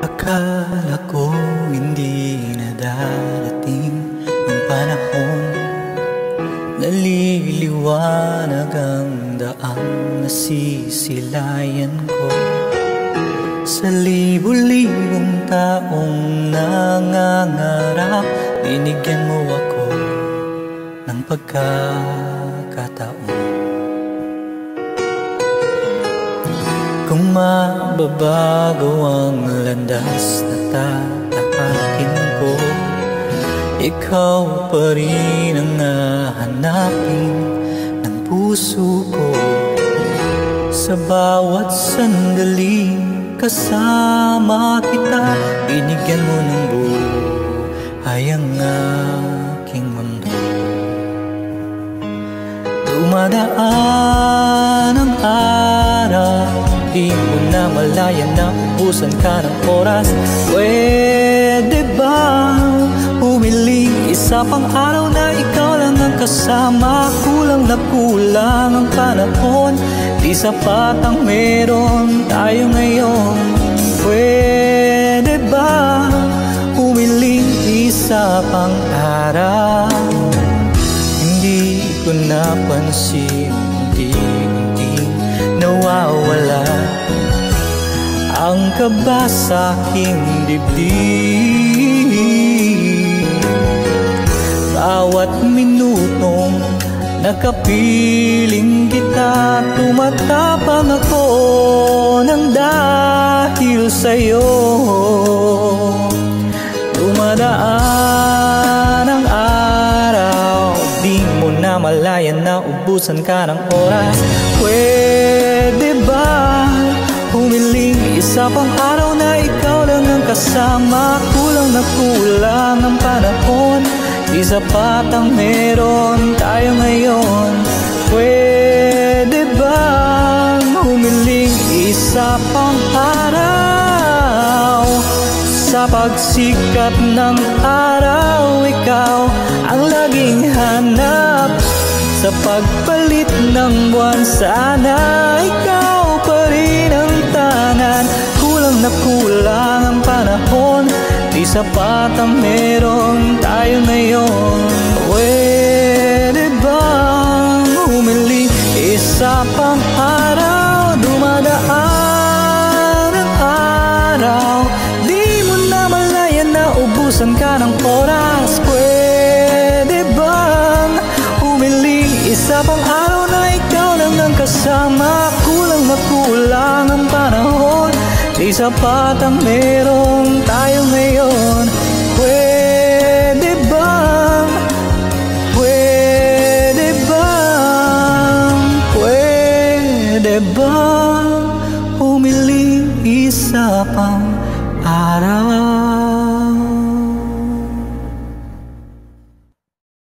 Akala ko hindi na darating ang panahon. Naliliwanag ang daang nasisilayan ko. Sa libo-libong taong nangangarap Binigyan mo ako ng pagkakataon Kung mababago ang landas na tatahakin ko Ikaw pa rin ang nahanapin ng puso ko. Sa bawat sandali kasama kita Binigyan mo ng buhay ang aking mundo. Dumadaan ang araw Di mo na malaya na ubusan ka ng oras. Pwede ba humiling isa pang araw na ikaw lang ang kasama? Kulang na kulang ang panahon. Di sapat ang meron tayo ngayon. Pwede ba humiling isa pang araw? Hindi ko napansin nawawala Ang kaba sa aking dibdib? Bawat minutong nakapiling kita Tumatapang ako ng dahil sa'yo. Dumadaan ang araw Di mo na malayan na ubusan ka ng oras. Pwede ba humiling. Isa pang araw na ikaw lang ang kasama. Kulang na kulang ang panahon. Di sapat ang meron tayo ngayon. Pwede ba humiling? Isa pang araw. Sa pagsikat ng araw Ikaw ang laging hanap. Sa pagpalit ng buwan Sana ikaw sapat ang meron tayo ngayon. Pwede bang humiling isa pang araw Dumadaan ang araw. Di mo na malaya na ubusan ka ng oras. Pwede bang humiling isa pang araw na ikaw lang ang kasama. Kulang na kulang ang panahon. Di sapat ang meron tayo bang Humiling isa pang araw